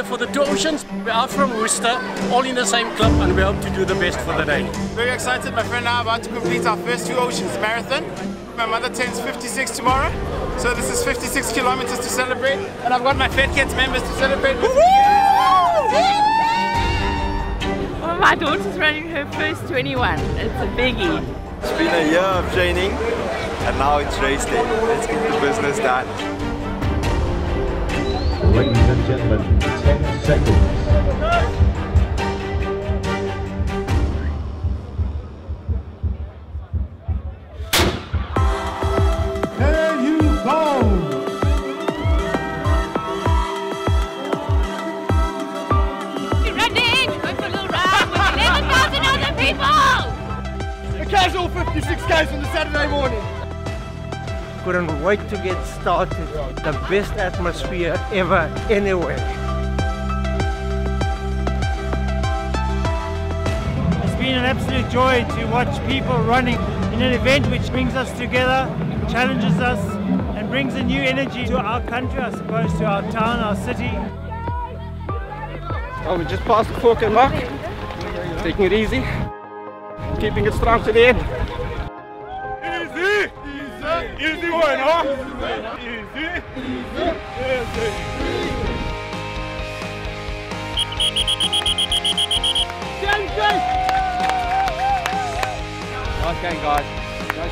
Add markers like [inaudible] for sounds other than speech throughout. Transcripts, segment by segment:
here for the two oceans. We are from Worcester, all in the same club, and we hope to do the best for the day. Very excited. My friend and I are about to complete our first two oceans marathon. My mother turns 56 tomorrow, so this is 56 kilometers to celebrate, and I've got my Fat Cats members to celebrate with me. Well, my daughter's running her first 21. It's a biggie. It's been a year of training and now it's race day. Let's get the business done. Ladies and gentlemen, 10 seconds. There you go! Running! Going for a little run with 11,000 other people! A casual 56 k's on the Saturday morning. couldn't wait to get started. The best atmosphere ever, anywhere. Been an absolute joy to watch people running in an event which brings us together, challenges us, and brings a new energy to our country, I suppose, to our town, our city. Oh, we just passed the fork and mark. Taking it easy. Keeping it strong to the end. Easy! Easy! Easy one, huh? Easy! Easy!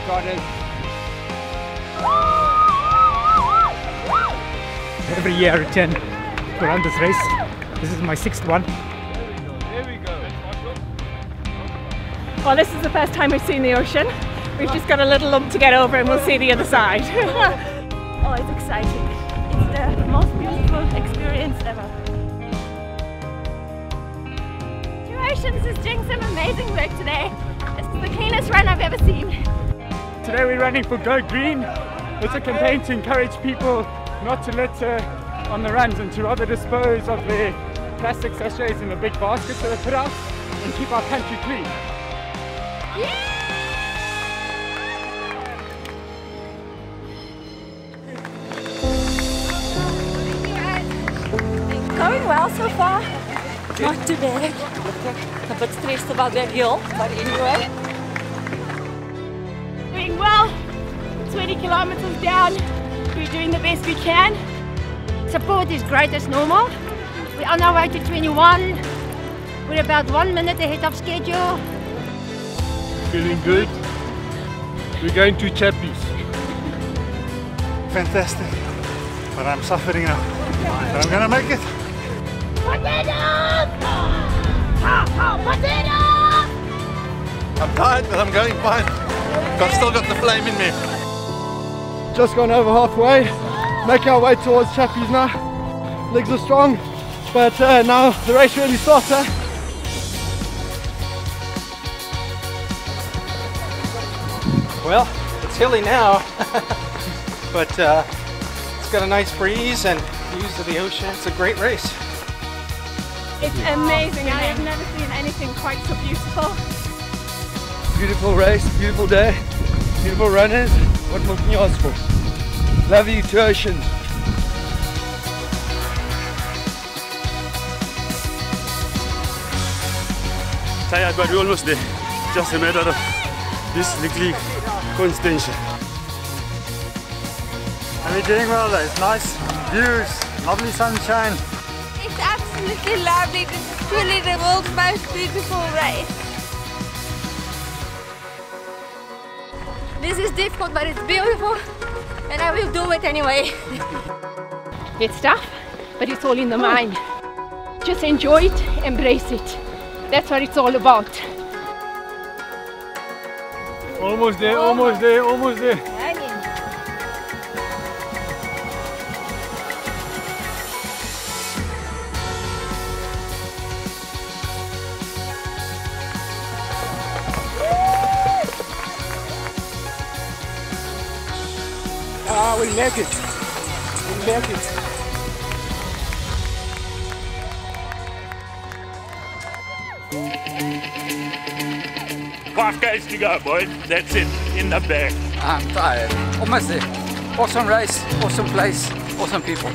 Nice. Every year I return to run this race. This is my sixth one. Well, this is the first time we've seen the ocean. We've just got a little lump to get over and we'll see the other side. [laughs] oh, it's exciting. It's the most beautiful experience ever. Two Oceans is doing some amazing work today. This is the cleanest run I've ever seen. Today we're running for Go Green. It's a campaign to encourage people not to litter on the runs and to rather dispose of their plastic sachets in the big baskets that are put out and keep our country clean. Going well so far. Not too bad. A bit stressed about that hill, but anyway. Doing well. 20 kilometers down. We're doing the best we can. Support is great as normal. We're on our way to 21. We're about one minute ahead of schedule. Feeling good? We're going to Chappies. Fantastic. But I'm suffering now. But I'm gonna make it. I'm tired, but I'm going fine. I've still got the flame in me. Just gone over halfway. Making our way towards Chappies now. Legs are strong. But uh, now the race really starts. Eh? Well, it's hilly now, [laughs] but uh, it's got a nice breeze and views of the ocean. It's a great race. It's amazing. I have never seen anything quite so beautiful. Beautiful race, beautiful day, beautiful runners. What more can you ask for? Love you, two oceans. Tired, but we're almost there. Just a matter of this little Constantia. And we're doing well though. It's nice views, lovely sunshine. It's absolutely lovely. This is truly the world's most beautiful race. This is difficult, but it's beautiful, and I will do it anyway. [laughs] It's tough, but it's all in the mind. Just enjoy it, embrace it. That's what it's all about. Almost there, almost there, almost there. We make it. We make it. Five k's to go, boys. That's it. In the bag. I'm tired. Almost there. Awesome race, awesome place, awesome people.